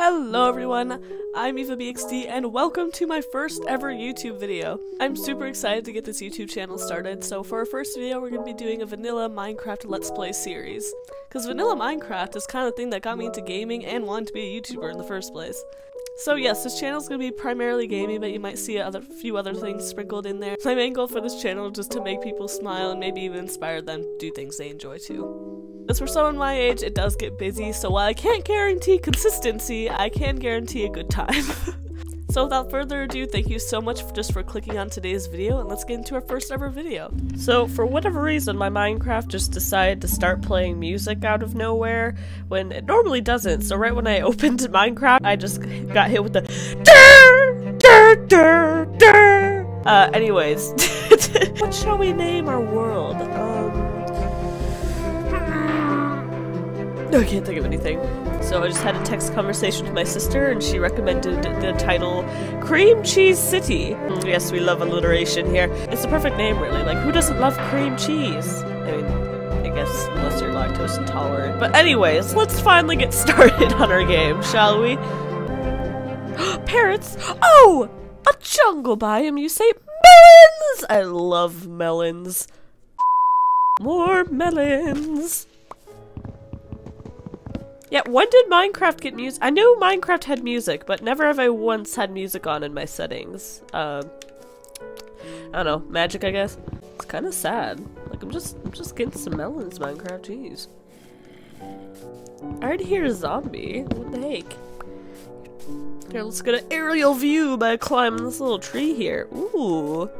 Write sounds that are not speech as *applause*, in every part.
Hello everyone, I'm EvaBeeXD and welcome to my first ever YouTube video. I'm super excited to get this YouTube channel started, so for our first video we're going to be doing a vanilla Minecraft Let's Play series. Because vanilla Minecraft is kind of the thing that got me into gaming and wanting to be a YouTuber in the first place. So yes, this channel is going to be primarily gaming, but you might see a few other things sprinkled in there. My main goal for this channel is just to make people smile and maybe even inspire them to do things they enjoy too. As for someone my age, it does get busy, so while I can't guarantee consistency, I can guarantee a good time. *laughs* So without further ado, thank you so much for just for clicking on today's video and let's get into our first ever video. So for whatever reason, my Minecraft just decided to start playing music out of nowhere when it normally doesn't. So right when I *laughs* opened Minecraft, I just got hit with the *laughs* Uh, anyways. *laughs* what shall we name our world? *laughs* I can't think of anything. So I just had a text conversation with my sister, and she recommended the title Cream Cheese City. Mm, yes, we love alliteration here. It's the perfect name, really. Like, who doesn't love cream cheese? I mean, I guess unless you're lactose intolerant. But anyways, let's finally get *laughs* started on our game, shall we? *gasps* Parrots! Oh! A jungle biome, you say? Melons! I love melons. More melons! Yeah, when did Minecraft get music? I knew Minecraft had music, but never have I once had music on in my settings. Um, I don't know, magic, I guess. It's kind of sad. Like I'm just, I'm just getting some melons, Minecraft. Jeez. I already hear a zombie. What the heck? Here, let's get an aerial view by climbing this little tree here. Ooh.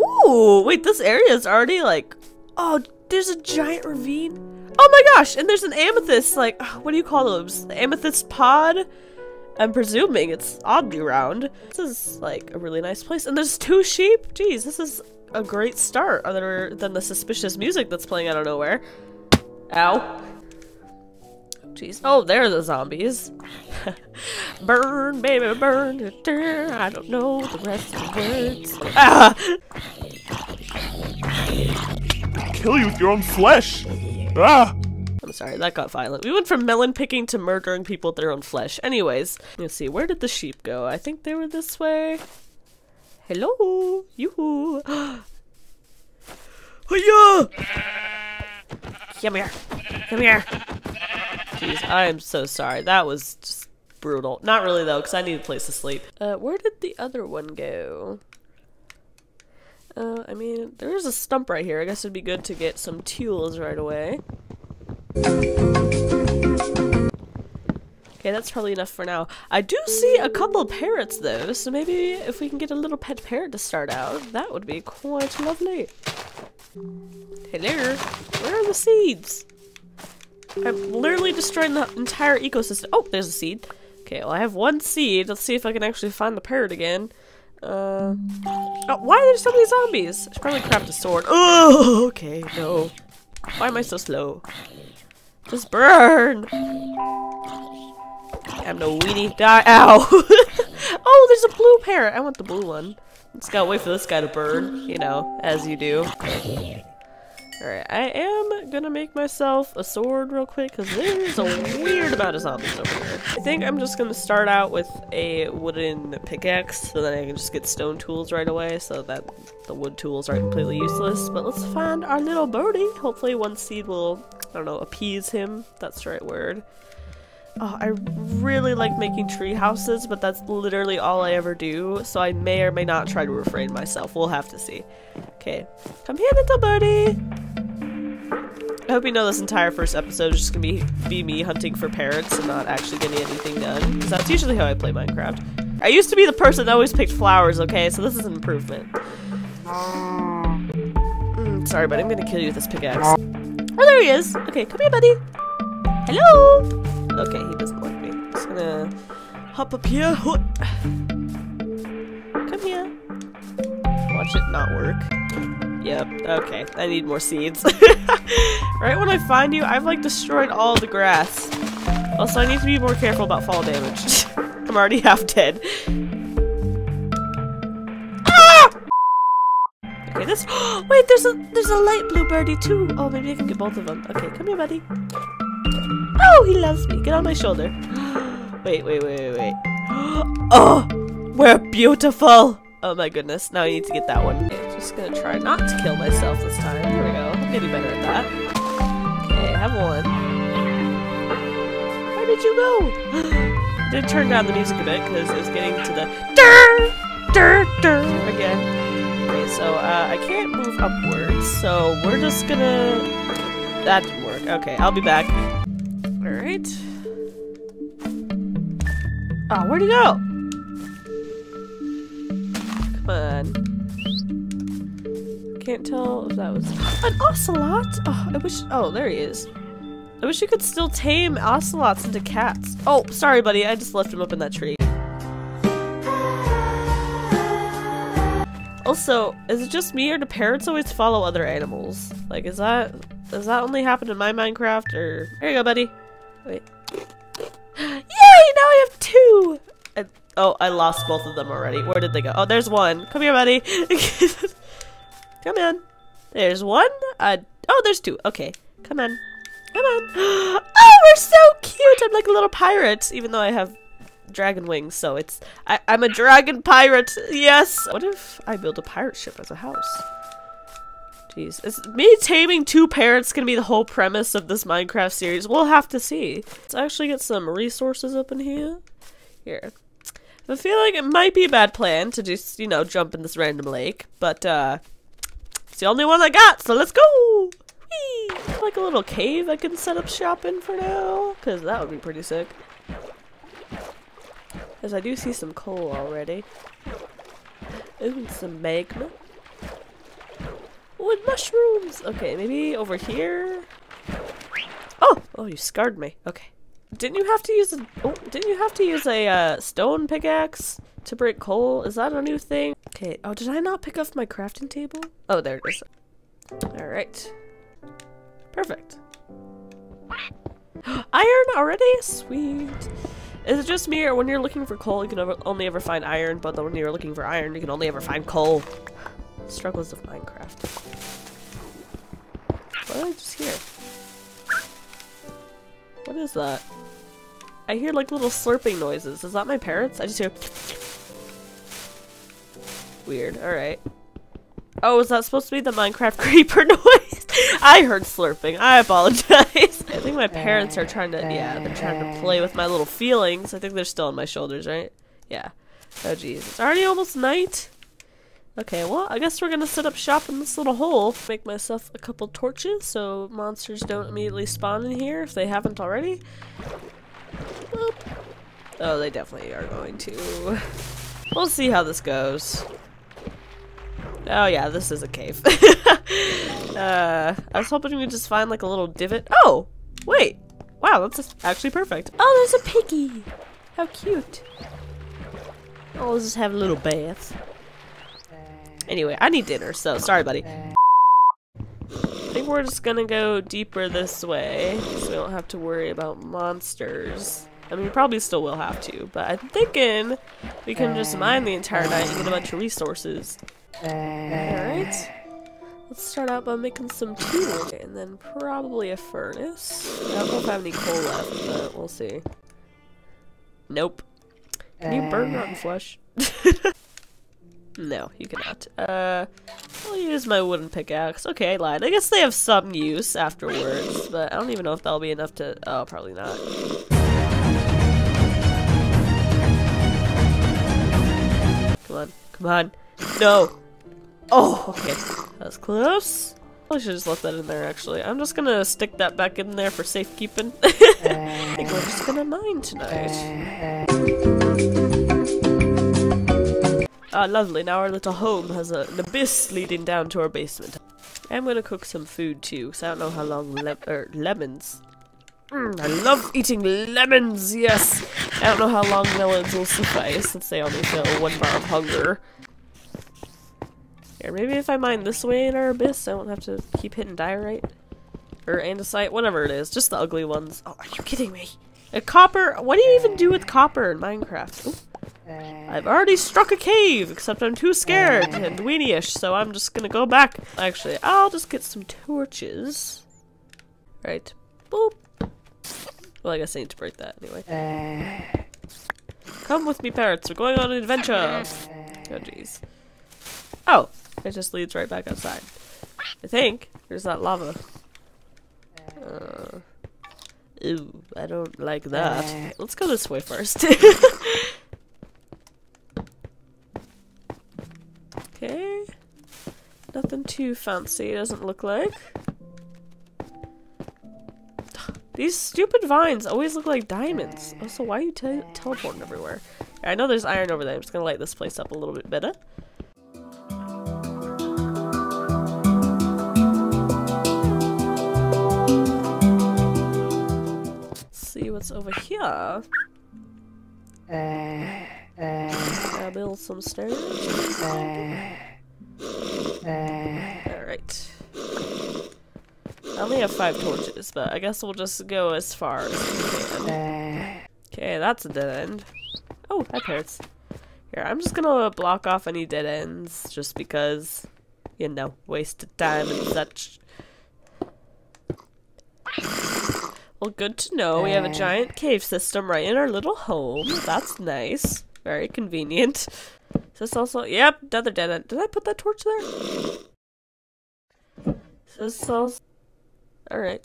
Ooh, wait, this area is already like, oh, there's a giant ravine. Oh my gosh, and there's an amethyst, like, *sighs* what do you call those? The amethyst pod? I'm presuming it's oddly round. This is, like, a really nice place. And there's two sheep? Jeez, this is a great start other than the suspicious music that's playing out of nowhere. Ow. Jeez. Oh, there are the zombies. *laughs* burn, baby, burn. I don't know the rest of the words. Ah! Kill you with your own flesh. Ah! I'm sorry, that got violent. We went from melon picking to murdering people with their own flesh. Anyways, let's see, where did the sheep go? I think they were this way. Hello! Yoo-hoo! *gasps* Hiya! Come here. Come here. Jeez, I am so sorry. That was just brutal. Not really though, because I need a place to sleep. Uh, where did the other one go? Uh, I mean, there's a stump right here. I guess it'd be good to get some tools right away. Okay, that's probably enough for now. I do see a couple parrots though, so maybe if we can get a little pet parrot to start out, that would be quite lovely. Hello? Where are the seeds? I'm literally destroying the entire ecosystem. Oh, there's a seed. Okay, well I have one seed. Let's see if I can actually find the parrot again. Uh, oh, why are there so many zombies? I should probably craft a sword. Oh, okay, no. Why am I so slow? Just burn! I'm no weenie. Die. Ow! *laughs* oh, there's a blue parrot. I want the blue one. Just gotta wait for this guy to burn, you know, as you do. Alright, I am gonna make myself a sword real quick because there's a weird amount of zombies over here. I think I'm just gonna start out with a wooden pickaxe so that I can just get stone tools right away so that the wood tools are completely useless. But let's find our little birdie. Hopefully one seed will, I don't know, appease him. That's the right word. Oh, I really like making tree houses, but that's literally all I ever do, so I may or may not try to refrain myself. We'll have to see. Okay. Come here, little birdie! I hope you know this entire first episode is just gonna be, be me hunting for parrots and not actually getting anything done, because that's usually how I play Minecraft. I used to be the person that always picked flowers, okay, so this is an improvement. Mm, sorry, but I'm gonna kill you with this pickaxe. Oh, there he is! Okay, come here, buddy! Hello! Okay, he doesn't like me. Just gonna hop up here. Come here. Watch it not work. Yep, okay. I need more seeds. *laughs* right when I find you, I've like destroyed all the grass. Also, I need to be more careful about fall damage. *laughs* I'm already half dead. Ah! Okay, this- *gasps* Wait, there's a- there's a light blue birdie too! Oh, maybe I can get both of them. Okay, come here, buddy. Oh, he loves me. Get on my shoulder. *gasps* wait, wait, wait, wait, wait. *gasps* Oh, we're beautiful. Oh my goodness. Now I need to get that one. Okay, just gonna try not to kill myself this time. There we go. I'm getting better at that. Okay, I have one. Where did you go? *gasps* did turn down the music a bit because it was getting to the dur, dur, dur again. Okay, so uh, I can't move upwards, so we're just gonna... That didn't work. Okay, I'll be back. Alright. Oh, where'd he go? Come on. Can't tell if that was an ocelot. Oh, I wish. Oh, there he is. I wish you could still tame ocelots into cats. Oh, sorry, buddy. I just left him up in that tree. Also, is it just me or do parrots always follow other animals? Like, is that does that only happen in my Minecraft or? There you go, buddy. Wait. *gasps* Yay! Now I have two. I, oh, I lost both of them already. Where did they go? Oh, there's one. Come here, buddy. *laughs* Come on. There's one. Uh, oh, there's two. Okay. Come on. Come on. *gasps* Oh, we're so cute. I'm like a little pirate, even though I have dragon wings, so it's I, I'm a dragon pirate. Yes. What if I build a pirate ship as a house? Jeez, is me taming two parrots gonna be the whole premise of this Minecraft series? We'll have to see. Let's actually get some resources up in here. Here. I feel like it might be a bad plan to just, you know, jump in this random lake, but uh it's the only one I got, so let's go! Whee! Like a little cave I can set up shop in for now, because that would be pretty sick. As I do see some coal already. Ooh, some magma. Wood mushrooms! Okay, maybe over here? Oh! Oh, you scarred me. Okay. Didn't you have to use a- oh, didn't you have to use a, uh, stone pickaxe to break coal? Is that a new thing? Okay, oh, did I not pick up my crafting table? Oh, there it is. Alright. Perfect. *gasps* Iron already? Sweet. Is it just me, or when you're looking for coal, you can only ever find iron, but when you're looking for iron, you can only ever find coal? Struggles of Minecraft. What did I just hear? What is that? I hear like little slurping noises. Is that my parents? I just hear Weird. Alright. Oh, is that supposed to be the Minecraft *laughs* creeper *laughs* noise? I heard slurping. I apologize. *laughs* I think my parents are trying to, yeah, they're trying to play with my little feelings. I think they're still on my shoulders, right? Yeah. Oh, jeez. It's already almost night. Okay, well, I guess we're gonna set up shop in this little hole. Make myself a couple torches so monsters don't immediately spawn in here if they haven't already. Boop. Oh, they definitely are going to. We'll see how this goes. Oh yeah, this is a cave. *laughs* uh, I was hoping we'd just find like a little divot. Oh! Wait! Wow, that's actually perfect. Oh, there's a piggy! How cute. Oh, let's just have a little bath. Anyway, I need dinner, so sorry, buddy. I think we're just gonna go deeper this way, so we don't have to worry about monsters. I mean, we probably still will have to, but I'm thinking we can just mine the entire night and get a bunch of resources. Alright. Let's start out by making some tea, and then probably a furnace. I don't know if I have any coal left, but we'll see. Nope. Can you burn rotten flesh? *laughs* No, you cannot. Uh, I'll use my wooden pickaxe. Okay, I lied. I guess they have some use afterwards, but I don't even know if that'll be enough to- oh, probably not. Come on. Come on. No! Oh, okay. That was close. I should just left that in there, actually. I'm just gonna stick that back in there for safekeeping. *laughs* I think we're just gonna mine tonight. Ah, lovely. Now our little home has a, an abyss leading down to our basement. I'm gonna cook some food too, because I don't know how long le er, lemons. Mm, I love eating lemons, yes! I don't know how long melons will suffice, since they only fill one bar of hunger. Here, maybe if I mine this way in our abyss, I won't have to keep hitting diorite. Or andesite, whatever it is. Just the ugly ones. Oh, are you kidding me? A copper? What do you even do with copper in Minecraft? Ooh. Uh, I've already struck a cave, except I'm too scared and weenie-ish, so I'm just gonna go back. Actually, I'll just get some torches. Right. Boop. Well, I guess I need to break that anyway. Uh, Come with me, parrots. We're going on an adventure. Uh, oh, jeez. Oh, it just leads right back outside. I think. There's that lava. Uh, ew, I don't like that. Let's go this way first. *laughs* okay. Nothing too fancy, doesn't look like. *gasps* These stupid vines always look like diamonds. Also, why are you te teleporting everywhere? I know there's iron over there. I'm just gonna light this place up a little bit better. Let's see what's over here. I'll build some stairs. Alright. I only have five torches, but I guess we'll just go as far as we can. Okay, that's a dead end. Oh, hi parrots. Here, I'm just gonna block off any dead ends, just because, you know, wasted time and such. Well, good to know. We have a giant cave system right in our little home. That's nice. Very convenient. Is this also- yep, another dead end. Did I put that torch there? Is this also- Alright.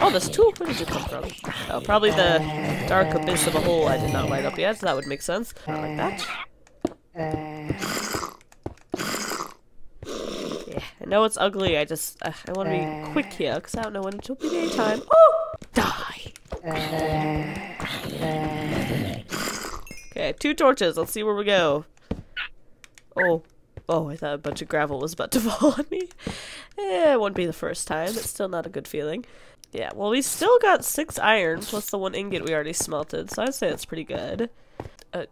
Oh, this tool? Where did you come from? Oh, probably the dark abyss of a hole I did not light up yet, so that would make sense. Not like that. Yeah, I know it's ugly, I just, uh, I want to be quick here, because I don't know when it will be daytime. Oh! Die! Okay, two torches, let's see where we go. Oh, Oh, I thought a bunch of gravel was about to *laughs* fall on me. Eh, it wouldn't be the first time. It's still not a good feeling. Yeah, well, we still got six iron plus the one ingot we already smelted, so I'd say that's pretty good. Uh,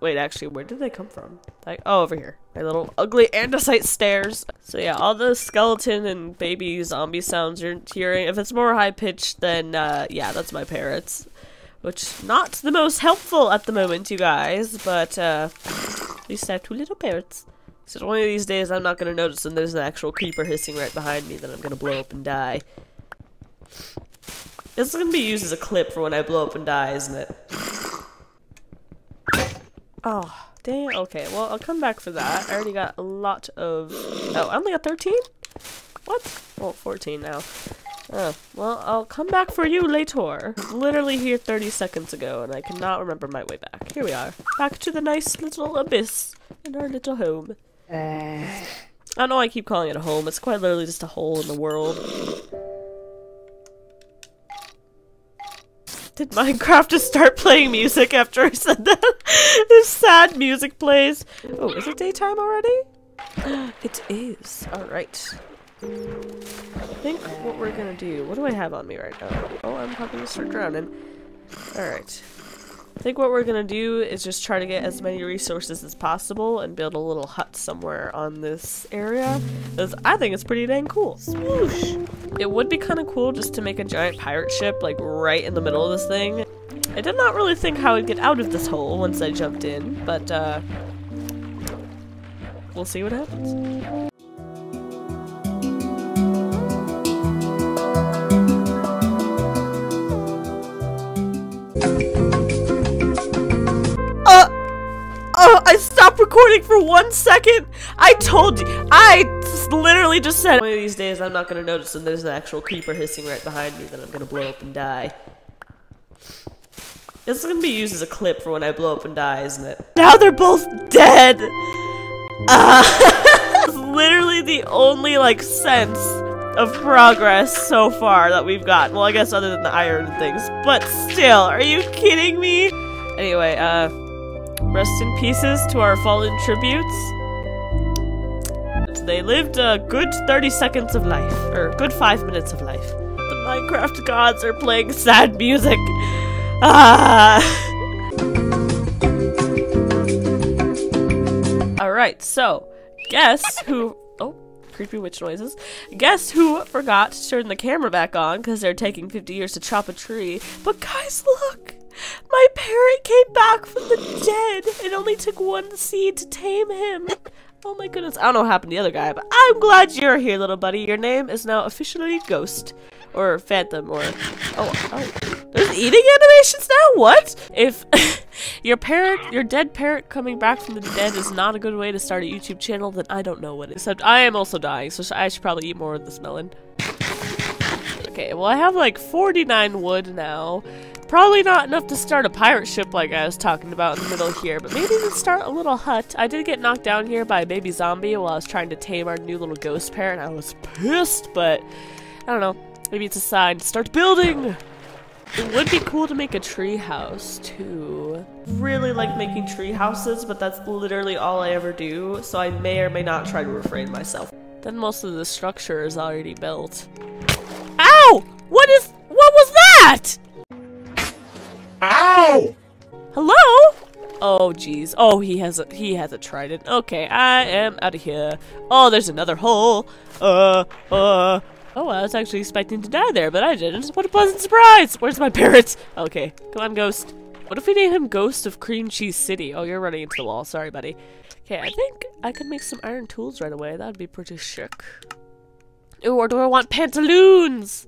wait, actually, where did they come from? Like, oh, over here. My little ugly andesite stairs. So yeah, all the skeleton and baby zombie sounds you're hearing, if it's more high-pitched, then, uh, yeah, that's my parrots. Which, not the most helpful at the moment, you guys, but, uh, at least I have two little parrots. So one of these days I'm not gonna notice and there's an actual creeper hissing right behind me that I'm gonna blow up and die. This is gonna be used as a clip for when I blow up and die, isn't it? Oh, dang. Okay, well, I'll come back for that. I already got a lot of... Oh, I only got 13? What? Well, 14 now. Oh, well, I'll come back for you later. Literally here 30 seconds ago, and I cannot remember my way back. Here we are. Back to the nice little abyss in our little home. Uh. I don't know why I keep calling it a home. It's quite literally just a hole in the world. Did Minecraft just start playing music after I said that? *laughs* this sad music plays. Oh, is it daytime already? *gasps* it is. Alright. I think what we're gonna do... What do I have on me right now? Oh, I'm probably gonna start drowning. Alright. I think what we're gonna do is just try to get as many resources as possible and build a little hut somewhere on this area. Because I think it's pretty dang cool. Swoosh! It would be kind of cool just to make a giant pirate ship like right in the middle of this thing. I did not really think how I'd get out of this hole once I jumped in, but uh, we'll see what happens. For one second. I told you. I literally just said. One of these days, I'm not gonna notice, and there's an actual creeper hissing right behind me that I'm gonna blow up and die. This is gonna be used as a clip for when I blow up and die, isn't it? Now they're both dead. Uh, *laughs* literally the only like sense of progress so far that we've got. Well, I guess other than the iron things, but still, are you kidding me? Anyway, uh. Rest in pieces to our fallen tributes. They lived a good 30 seconds of life, or good 5 minutes of life. The Minecraft gods are playing sad music. Ah! Alright, so, guess who- oh, creepy witch noises. Guess who forgot to turn the camera back on because they're taking 50 years to chop a tree. But guys, look! My parrot came back from the dead. It only took one seed to tame him. Oh my goodness. I don't know what happened to the other guy, but I'm glad you're here, little buddy. Your name is now officially Ghost. Or Phantom, or... Oh, oh. There's eating animations now? What? If *laughs* your parent, your dead parent coming back from the dead is not a good way to start a YouTube channel, then I don't know what is. Except I am also dying, so I should probably eat more of this melon. Okay, well I have like 49 wood now. Probably not enough to start a pirate ship like I was talking about in the middle here, but maybe to start a little hut. I did get knocked down here by a baby zombie while I was trying to tame our new little ghost parrot. I was pissed, but I don't know. Maybe it's a sign to start building! It would be cool to make a tree house too. Really like making tree houses, but that's literally all I ever do, so I may or may not try to refrain myself. Then most of the structure is already built. Ow! What is- what was that? Ow! Hello? Oh jeez. Oh, he has a he has a trident. Okay, I am out of here. Oh, there's another hole. Uh, uh. Oh, I was actually expecting to die there, but I didn't. What a pleasant surprise! Where's my parrot? Okay, come on, ghost. What if we name him Ghost of Cream Cheese City? Oh, you're running into the wall. Sorry, buddy. Okay, I think I could make some iron tools right away. That would be pretty chic. Ooh, or do I want pantaloons?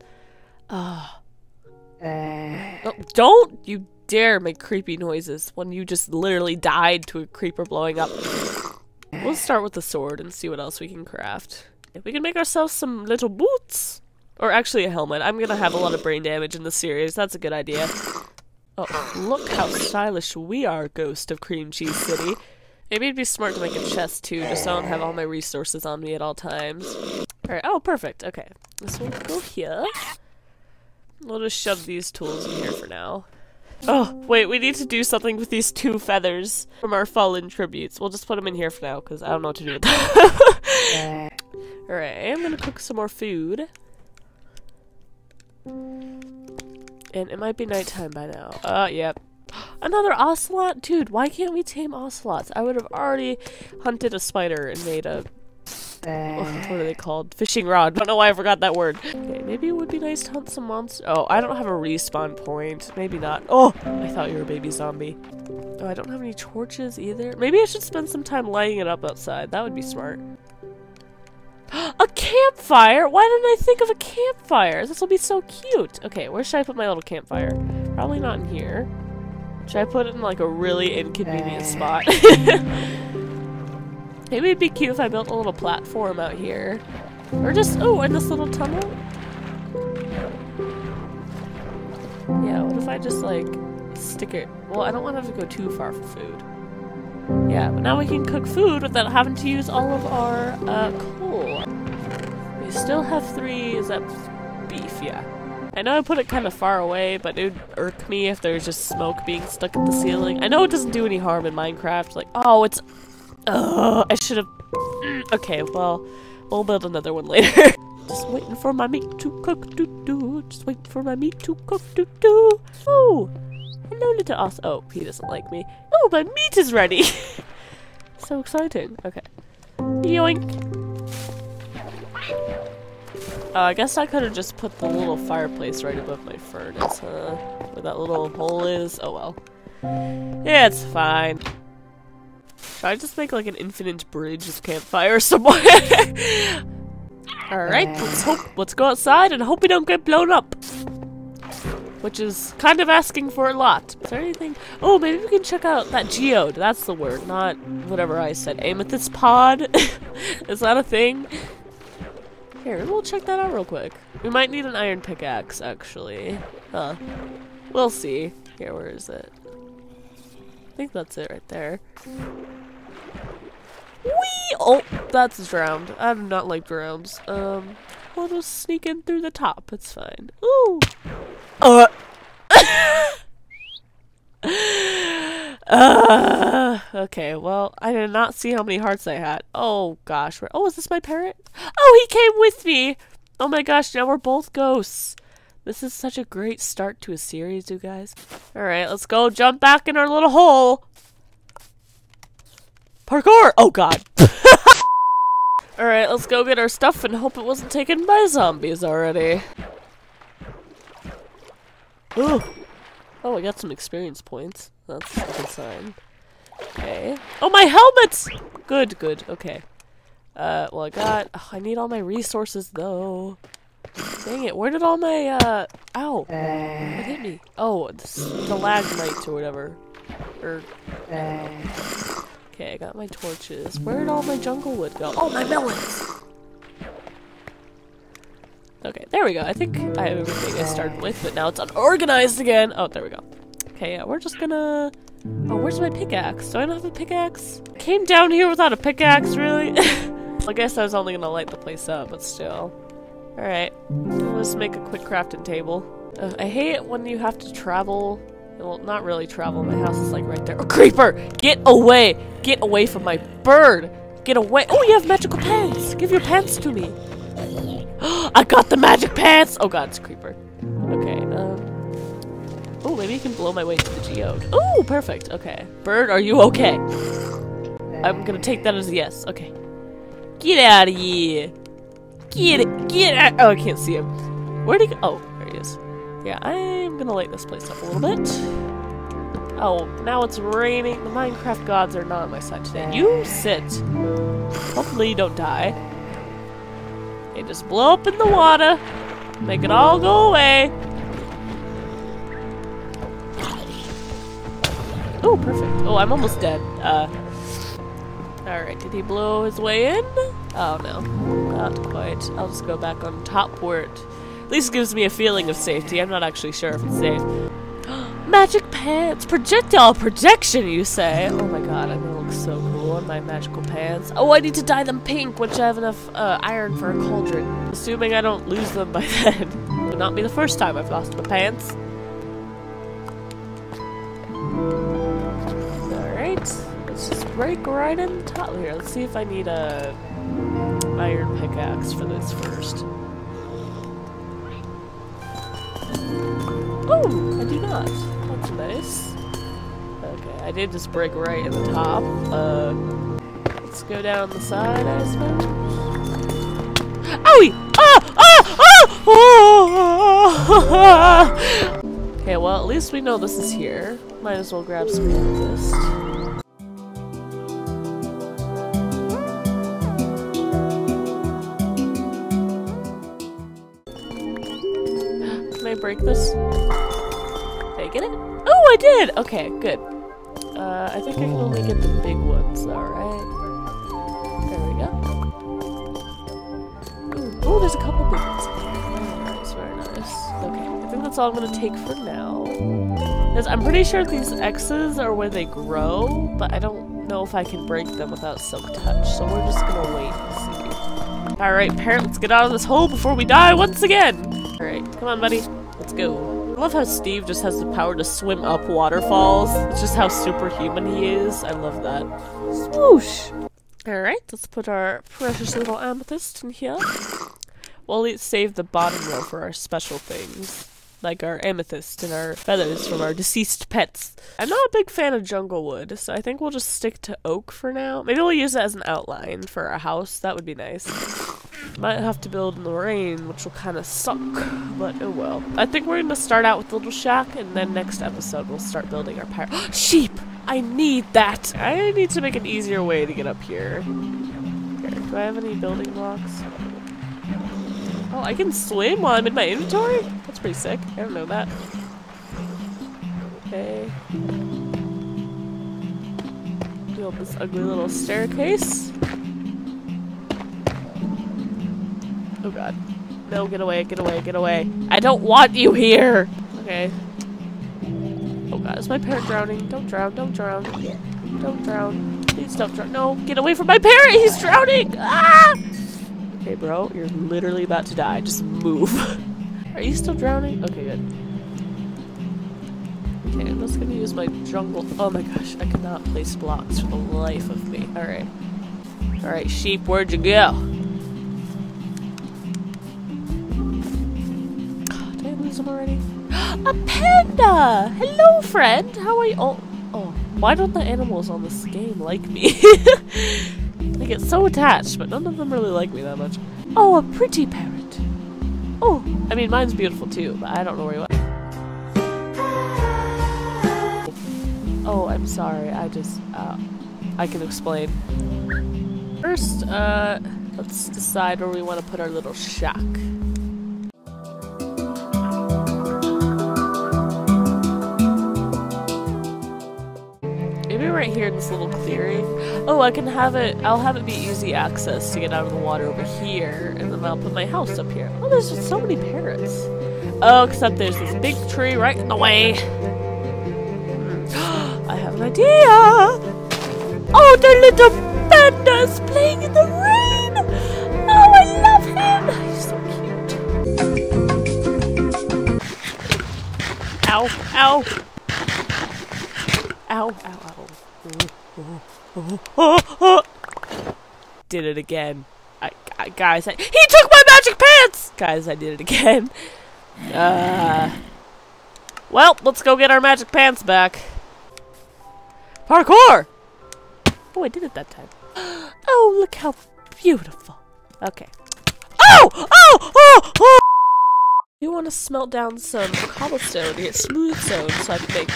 Ah. Oh, don't you dare make creepy noises when you just literally died to a creeper blowing up. We'll start with the sword and see what else we can craft. We can make ourselves some little boots. Or actually a helmet. I'm gonna have a lot of brain damage in this series. That's a good idea. Oh, look how stylish we are, Ghost of Cream Cheese City. Maybe it'd be smart to make a chest too, just so I don't have all my resources on me at all times. Alright, oh perfect, okay. This will go here. We'll just shove these tools in here for now. Oh, wait, we need to do something with these two feathers from our fallen tributes. We'll just put them in here for now, because I don't know what to do with them. *laughs* Alright, I'm gonna cook some more food. And it might be nighttime by now. Uh, yep. *gasps* Another ocelot? Dude, why can't we tame ocelots? I would have already hunted a spider and made a... what are they called? Fishing rod. *laughs* I don't know why I forgot that word. Okay, maybe it would be nice to hunt some monsters. Oh, I don't have a respawn point. Maybe not. Oh, I thought you were a baby zombie. Oh, I don't have any torches either. Maybe I should spend some time lighting it up outside. That would be smart. *gasps* A campfire? Why didn't I think of a campfire? This will be so cute. Okay, where should I put my little campfire? Probably not in here. Should I put it in like a really inconvenient spot? *laughs* Maybe it'd be cute if I built a little platform out here. Or just, oh, in this little tunnel? Yeah, what if I just like stick it? Well, I don't want to have to go too far for food. Yeah, but now we can cook food without having to use all of our uh, coal. We still have three, is that beef? Yeah. I know I put it kind of far away, but it would irk me if there's just smoke being stuck at the ceiling. I know it doesn't do any harm in Minecraft, like, oh, it's... Ugh, I should have... *clears throat* Okay, well, we'll build another one later. *laughs* just waiting for my meat to cook, doo-doo. Just waiting for my meat to cook, doo-doo. Oh, hello, little us. Oh, he doesn't like me. Oh, my meat is ready! *laughs* so exciting. Okay. Yoink. Uh, I guess I could have just put the little fireplace right above my furnace, huh? Where that little hole is? Oh well. Yeah, it's fine. Should I just make like an infinite bridge of campfire *laughs* somewhere? Alright, let's hope let's go outside and hope we don't get blown up. Which is kind of asking for a lot. Is there anything? Oh, maybe we can check out that geode. That's the word, not whatever I said. Amethyst pod? *laughs* is that a thing? Here, we'll check that out real quick. We might need an iron pickaxe, actually. Huh. We'll see. Here, where is it? I think that's it right there. Whee! Oh, that's drowned. I do not like drowns. Um, we'll just sneak in through the top. It's fine. Ooh! Uh! *laughs* uh, okay, well, I did not see how many hearts I had. Oh, gosh. Where, oh, is this my parrot? Oh, he came with me! Oh my gosh, now we're both ghosts. This is such a great start to a series, you guys. Alright, let's go jump back in our little hole. Parkour! Oh god. *laughs* Alright, let's go get our stuff and hope it wasn't taken by zombies already. *gasps* Oh, oh, I got some experience points. That's a good sign. Okay. Oh, my helmets! Good, good, okay. Uh, well, I got... Oh, I need all my resources, though. Dang it, where did all my, uh, ow, what hit me? Oh, the lights or whatever. Or, okay, I got my torches. Where did all my jungle wood go? Oh, my melons! Okay, there we go. I think I have everything I started with, but now it's unorganized again. Oh, there we go. Okay, yeah, we're just gonna... Oh, where's my pickaxe? Do I not have a pickaxe? Came down here without a pickaxe, really? *laughs* I guess I was only gonna light the place up, but still. Alright, let's make a quick crafting table. I hate it when you have to travel. Well, not really travel. My house is like right there. Oh, creeper! Get away! Get away from my bird! Get away! Oh, you have magical pants! Give your pants to me! *gasps* I got the magic pants! Oh god, it's a creeper. Okay, um... Oh, maybe you can blow my way to the geode. Oh, perfect. Okay. Bird, are you okay? I'm gonna take that as a yes. Okay. Get out of here! Get it! Oh, I can't see him. Where'd he go? Oh, there he is. Yeah, I'm gonna light this place up a little bit. Oh, now it's raining. The Minecraft gods are not on my side today. You sit. Hopefully you don't die. Okay, just blow up in the water. Make it all go away. Oh, perfect. Oh, I'm almost dead. Uh, Alright, did he blow his way in? Oh no, not quite. I'll just go back on top it at least gives me a feeling of safety. I'm not actually sure if it's safe. *gasps* Magic pants! Projectile projection, you say? Oh my god, I'm gonna look so cool in my magical pants. Oh, I need to dye them pink, which I have enough uh, iron for a cauldron. Assuming I don't lose them by *laughs* then. Would not be the first time I've lost my pants. Alright, let's just break right in the top here. Let's see if I need a iron pickaxe for this first. Oh, I do not. That's nice. Okay, I did just break right in the top. Uh, let's go down the side, I suppose. Owie! Ah! Ah! Ah! Oh! *laughs* okay, well, at least we know this is here. Might as well grab some amethyst. I did! Okay, good. Uh, I think I can only get the big ones, alright. There we go. Oh, there's a couple big ones. Nice, very nice. Okay, I think that's all I'm gonna take for now. Because I'm pretty sure these X's are where they grow, but I don't know if I can break them without Silk Touch, so we're just gonna wait and see. Alright, parent, let's get out of this hole before we die once again! Alright, come on, buddy. Let's go. I love how Steve just has the power to swim up waterfalls. It's just how superhuman he is. I love that. Swoosh! Alright, let's put our precious little amethyst in here. We'll save the bottom row for our special things. Like our amethyst and our feathers from our deceased pets. I'm not a big fan of jungle wood, so I think we'll just stick to oak for now. Maybe we'll use it as an outline for our house. That would be nice. Might have to build in the rain, which will kind of suck, but oh well. I think we're gonna start out with the little shack, and then next episode we'll start building our pyre- *gasps* Sheep! I need that! I need to make an easier way to get up here. Here, do I have any building blocks? Oh, I can swim while I'm in my inventory? That's pretty sick. I don't know that. Okay. Build this ugly little staircase. Oh god. No, get away, get away, get away. I don't want you here! Okay. Oh god, is my parrot drowning? Don't drown, don't drown. Don't drown. Please don't drown. No, get away from my parrot! He's drowning! Ah! Okay, bro, you're literally about to die. Just move. *laughs* Are you still drowning? Okay, good. Okay, I'm just gonna use my jungle- Oh my gosh, I cannot place blocks for the life of me. Alright. Alright, sheep, where'd you go? Lose already? *gasps* A panda! Hello, friend! How are you? Oh, oh, why don't the animals on this game like me? *laughs* I get so attached, but none of them really like me that much. Oh, a pretty parrot. Oh, I mean, mine's beautiful too, but I don't know where you are. Oh, I'm sorry. I just, uh, I can explain. First, uh, let's decide where we want to put our little shack. Here in this little clearing. Oh, I can have it, I'll have it be easy access to get out of the water over here, and then I'll put my house up here. Oh, there's just so many parrots. Oh, except there's this big tree right in the way. *gasps* I have an idea! Oh, the little Did it again. I, I, guys, I, he took my magic pants! Guys, I did it again. Uh, well, let's go get our magic pants back. Parkour! Oh, I did it that time. *gasps* Oh, look how beautiful. Okay. Oh! Oh! Oh! Oh! You want to smelt down some cobblestone to get smooth stone so I can make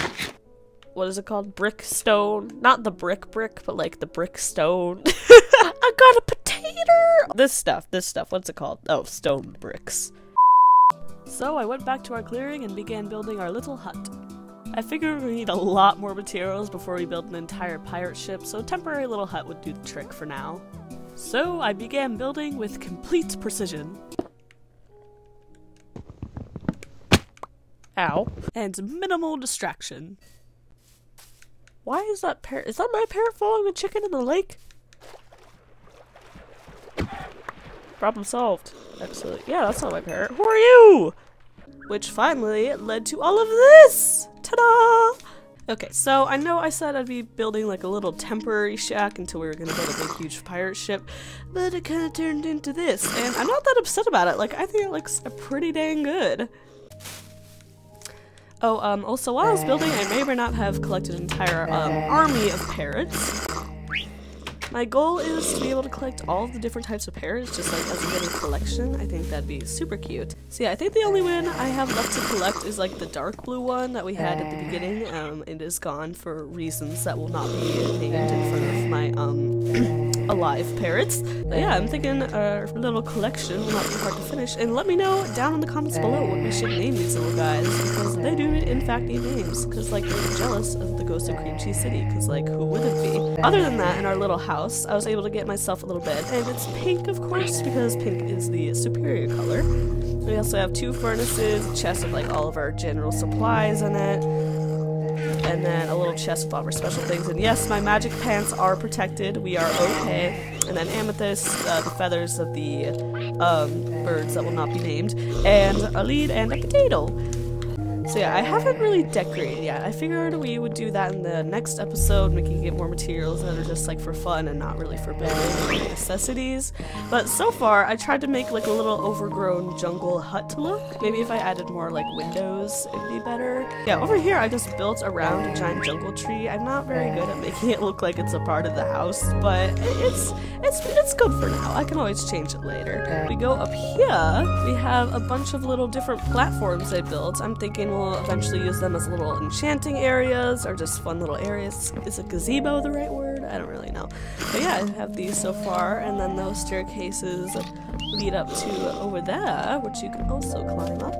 what is it called? Brick stone. Not the brick brick, but like the brick stone. *laughs* I got a potato! This stuff, this stuff, what's it called? Oh, stone bricks. So I went back to our clearing and began building our little hut. I figured we need a lot more materials before we build an entire pirate ship, so a temporary little hut would do the trick for now. So I began building with complete precision. Ow. And minimal distraction. Why is that parrot? Is that my parrot following the chicken in the lake? Problem solved. Absolutely. Yeah, that's not my parrot. Who are you? Which finally led to all of this! Ta-da! Okay, so I know I said I'd be building like a little temporary shack until we were gonna build a big huge pirate ship, but it kind of turned into this, and I'm not that upset about it. Like, I think it looks pretty dang good. Oh, um, also while I was building, I may or may not have collected an entire um, army of parrots. My goal is to be able to collect all of the different types of parrots, just like as a little collection. I think that'd be super cute. So yeah, I think the only one I have left to collect is like the dark blue one that we had at the beginning. Um, it is gone for reasons that will not be named in front of my um alive parrots. But yeah, I'm thinking a little collection will not be hard to finish. And let me know down in the comments below what we should name these little guys, because they do in fact need names. Because like they're jealous of the ghost of Cream Cheese City, because like who would it be? Other than that, in our little house, I was able to get myself a little bed, and it's pink of course, because pink is the superior color. We also have two furnaces, a chest of like all of our general supplies in it and then a little chest with all our special things. And yes, my magic pants are protected. We are okay. And then amethyst, uh, the feathers of the um, birds that will not be named, and a lead and a potato. So yeah, I haven't really decorated yet. I figured we would do that in the next episode, we can get more materials that are just like for fun and not really for building necessities. But so far, I tried to make like a little overgrown jungle hut look. Maybe if I added more like windows, it'd be better. Yeah, over here I just built around a giant jungle tree. I'm not very good at making it look like it's a part of the house, but it's it's it's good for now. I can always change it later. We go up here, we have a bunch of little different platforms I built. I'm thinking we'll eventually use them as little enchanting areas or just fun little areas. Is a gazebo the right word? I don't really know. But yeah, I have these so far, and then those staircases lead up to over there, which you can also climb up.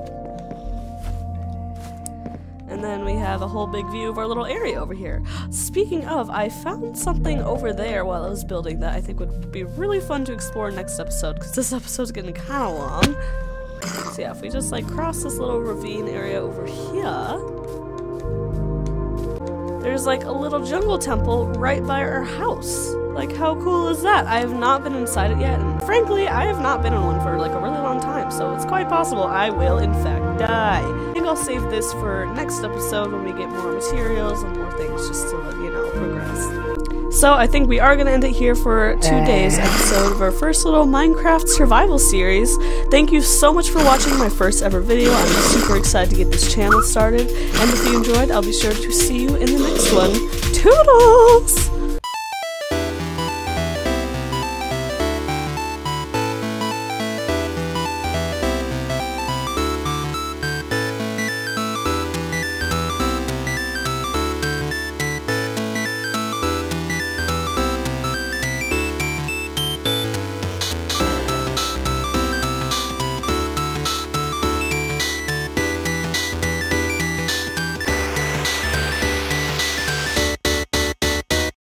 And then we have a whole big view of our little area over here. Speaking of, I found something over there while I was building that I think would be really fun to explore next episode, because this episode's getting kind of long. So yeah, if we just like cross this little ravine area over here, there's like a little jungle temple right by our house. Like how cool is that? I have not been inside it yet, and frankly, I have not been in one for like a really long time, so it's quite possible I will in fact die. I think I'll save this for next episode when we get more materials and more things just to, you know, progress. So I think we are going to end it here for today's eh. episode of our first little Minecraft survival series. Thank you so much for watching my first ever video. I'm super excited to get this channel started. And if you enjoyed, I'll be sure to see you in the next one. Toodles!